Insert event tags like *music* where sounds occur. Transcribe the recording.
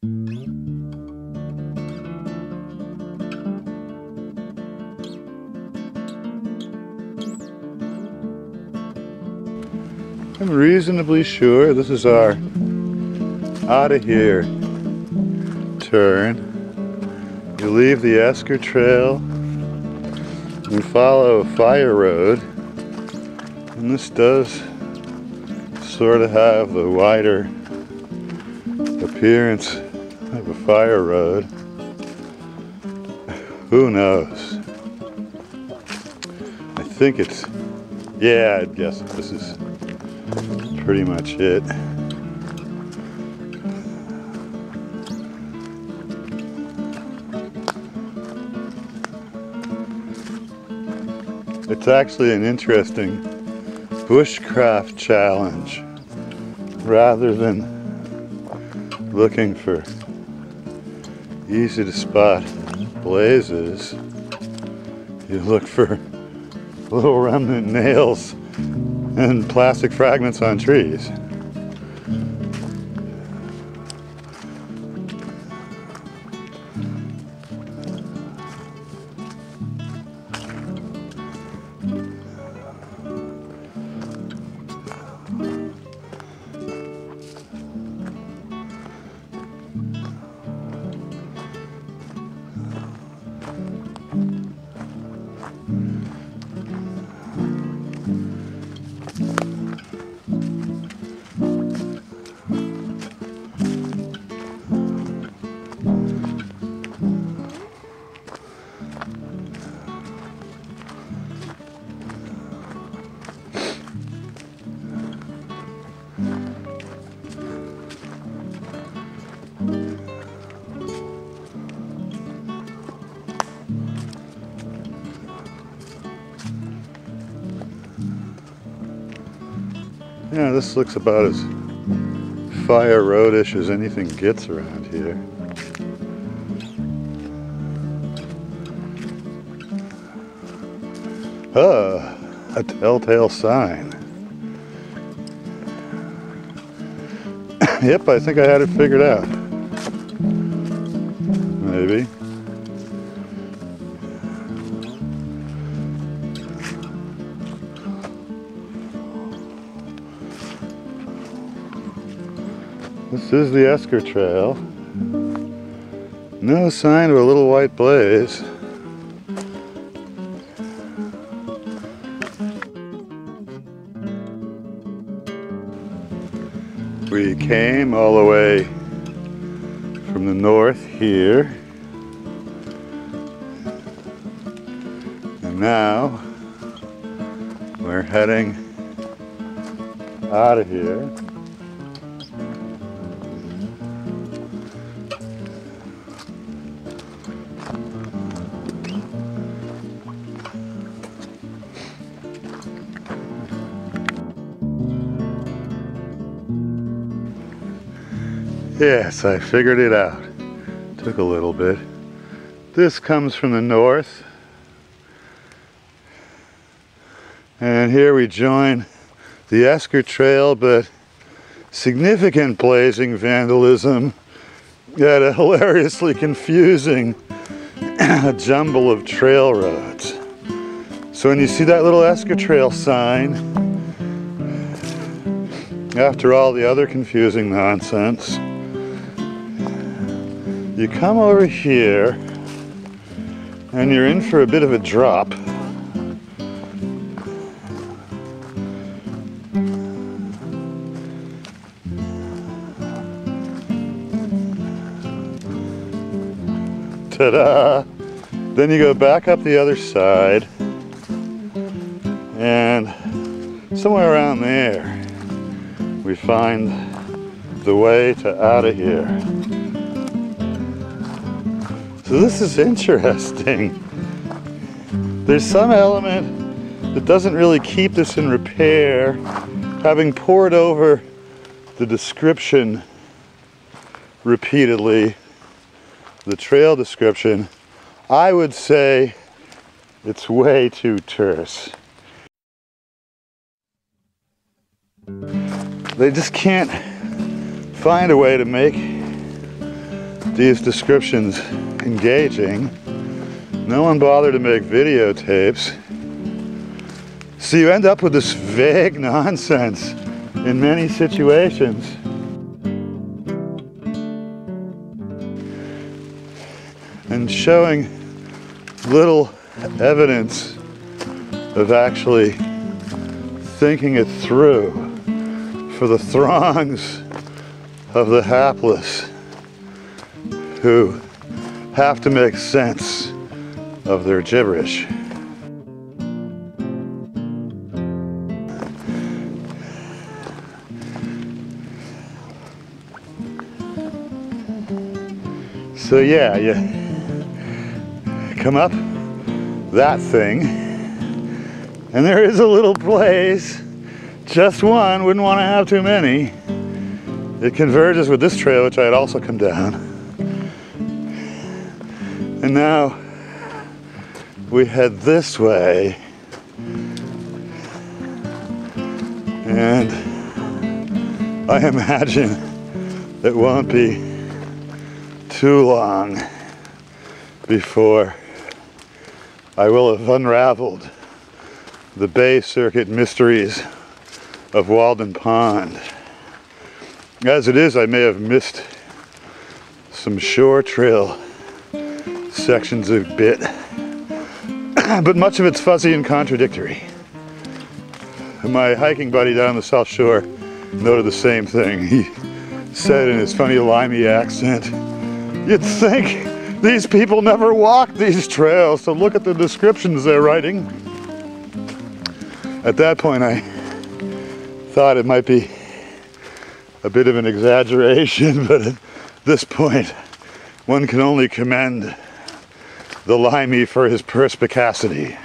I'm reasonably sure this is our out of here turn. You leave the Esker Trail and follow a Fire Road. And this does sort of have the wider appearance of a fire road. Who knows? I think it's, yeah, I guess this is pretty much it. It's actually an interesting bushcraft challenge rather than looking for easy to spot blazes. You look for little remnant nails and plastic fragments on trees. Yeah, this looks about as fire roadish as anything gets around here. Ah, a telltale sign. *coughs* yep, I think I had it figured out. Maybe. This is the Esker Trail. No sign of a little white blaze. We came all the way from the north here. And now we're heading out of here. Yes, I figured it out. Took a little bit. This comes from the north. And here we join the Esker Trail, but significant blazing vandalism at a *laughs* hilariously confusing *clears throat* jumble of trail roads. So when you see that little Esker Trail sign, after all the other confusing nonsense, you come over here and you're in for a bit of a drop. Ta-da! Then you go back up the other side and somewhere around there we find the way to out of here. So this is interesting. There's some element that doesn't really keep this in repair. Having pored over the description repeatedly, the trail description, I would say it's way too terse. They just can't find a way to make these descriptions engaging. No one bothered to make videotapes. So you end up with this vague *laughs* nonsense in many situations. And showing little evidence of actually thinking it through for the throngs of the hapless who have to make sense of their gibberish. So yeah, you come up that thing, and there is a little place, just one, wouldn't want to have too many. It converges with this trail, which I had also come down. And now we head this way. And I imagine it won't be too long before I will have unraveled the Bay Circuit mysteries of Walden Pond. As it is, I may have missed some shore trail sections a bit, *coughs* but much of it's fuzzy and contradictory. My hiking buddy down the South Shore noted the same thing. He said in his funny limey accent, You'd think these people never walked these trails, so look at the descriptions they're writing. At that point, I thought it might be a bit of an exaggeration, *laughs* but at this point, one can only commend the limey for his perspicacity.